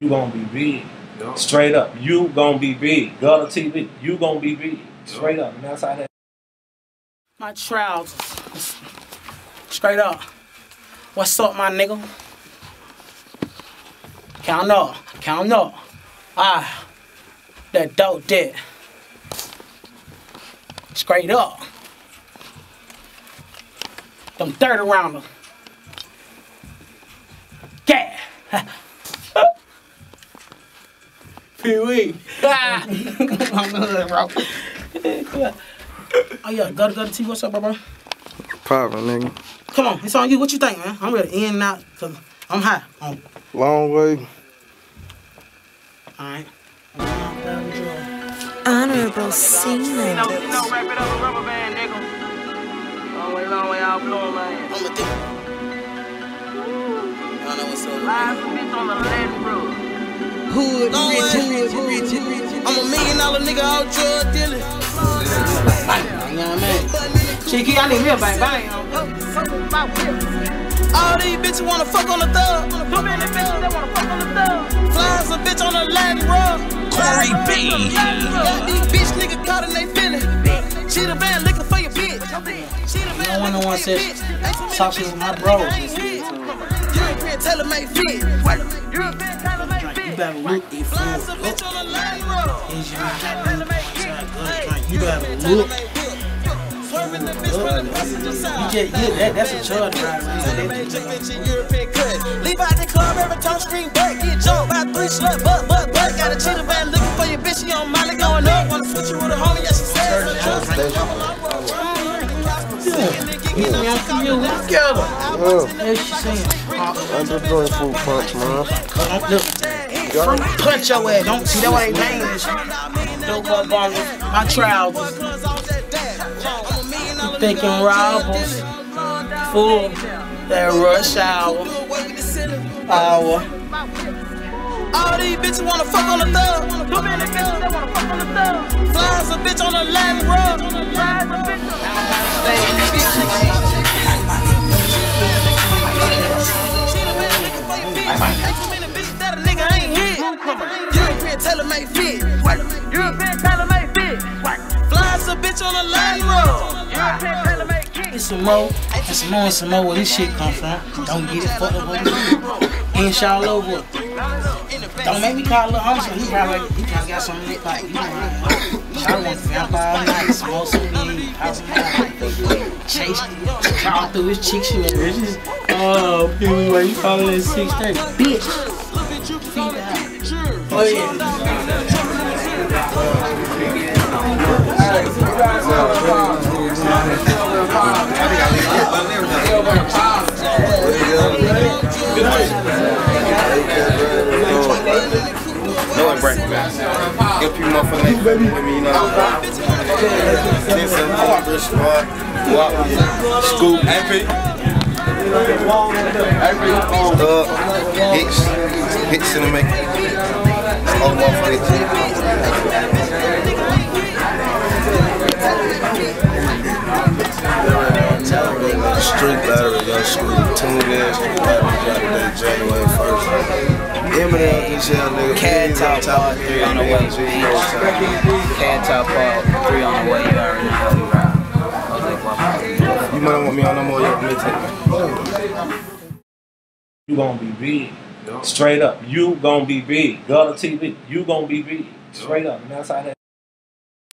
You gonna be big. Straight up. You gonna be big. Gutta TV. You gonna be big. Straight up. And that's how that. My trousers. Straight up. What's up, my nigga? Count up. Count up. Ah. That dope dick. Straight up. Them third rounder. Yeah. Peewee. oh yeah, go to go to T. What's up, bro? bro? Poppin', nigga. Come on, it's on you. What you think, man? I'm ready to in and out because I'm high. Oh, Longway. all right. Honorable Seaman. You know, wrap it up a rubber band, nigga. Longway, long way, out blue, man. I'm a dick. I know what's up. Live bitch on the left road. Hood, rich, rich, rich, rich. I'm a million dollar nigga out drug dealing. You know what I mean? Cheeky, I need me a bang bang. All these bitches wanna fuck on the thug. Too many bitches that wanna fuck on the thug. Flies a bitch on the Latin rug. Corey B. Got these bitch niggas caught in they feeling. She the for your bitch. She the band one looking for your bitch. Ain't too many Talk to bitches my that bro. nigga ain't hit. European tailor made fit. European tailor made You fit. better look it Flies a for bitch on the Latin rug. Is you Tailor made fit. You better look. Swerving the bitch from the passenger You side. just yeah, that, that's a charge Tailor driver. made chick bitch in European cut. Leave out the club every time screen break. Get jumped by three slut, but, but, but. Got a cheetah band looking for your bitch. She on Molly going up. Wanna switch you with a homie, yeah, she says. Oh, That's she saying. I'm just doing fruit punch, man. Don't look. Punch your ass. Don't see that way they bang this shit. Dope up on my trousers. Thinking robbers. Fool. That rush hour. Hour. All these bitches wanna fuck on the thug. Too many bitches that wanna fuck on the thug. Flies a bitch on the Latin rug. Some more. And some more and some more where this shit come from. Don't get it fucked up over here. Inshallah over. Don't make me call Lil Homie, he probably, he probably got in his pocket. You know I want to vamp all night, smoke some weed. Chase, crawl through his cheeks and bitches. Oh, Pee why you calling at 630? Bitch. Oh, yeah. With me, you squad. Scoop. AP. Stub. Hicks. Hicks in the make. All motherfuckers. Street Lottery, young school. Tune in. Street Lottery, January 1st. Eminem, this young nigga. Cat top part, three on the way. Cat top part, three on the way. You already know how we ride. You might want me on no more your mixtape. You gonna be big. Straight up. You gonna be big. Gutta TV. You gonna be big. Straight up. And that's how that.